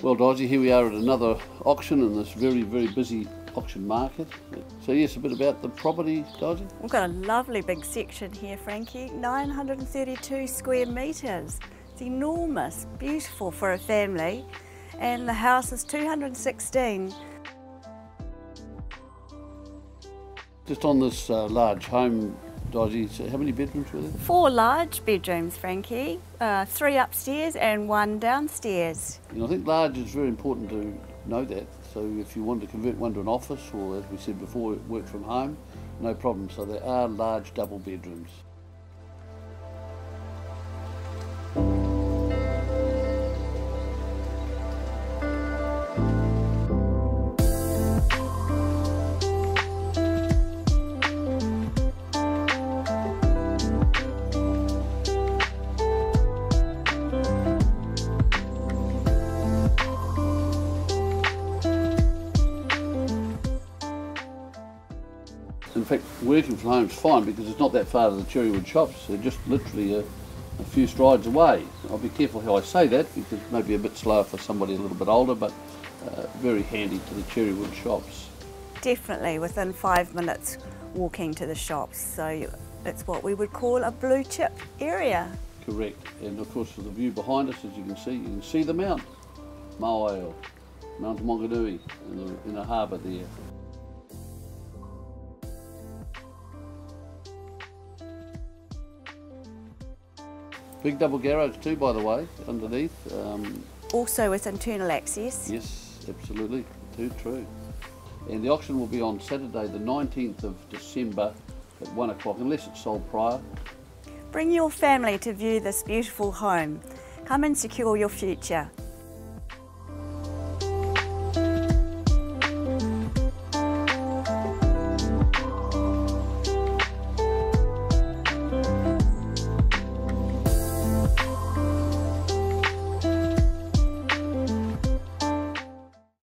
Well Dodgy, here we are at another auction in this very, very busy auction market. So yes, a bit about the property, Dodgy. We've got a lovely big section here, Frankie. 932 square metres. It's enormous, beautiful for a family. And the house is 216. Just on this uh, large home Dodgy, so how many bedrooms were there? Four large bedrooms, Frankie. Uh, three upstairs and one downstairs. And I think large is very important to know that. So if you want to convert one to an office, or as we said before, work from home, no problem. So there are large double bedrooms. In fact, working from home is fine because it's not that far to the Cherrywood shops. They're just literally a, a few strides away. I'll be careful how I say that because it may be a bit slower for somebody a little bit older, but uh, very handy to the Cherrywood shops. Definitely within five minutes walking to the shops. So it's what we would call a blue chip area. Correct. And of course, for the view behind us, as you can see, you can see the mount, Mauao, Mount Maunganui, in the, in the harbour there. Big double garage too, by the way, underneath. Um, Also with internal access. yes, absolutely, too true. And the auction will be on Saturday, the 19th of December at one o'clock, unless it's sold prior. Bring your family to view this beautiful home. Come and secure your future.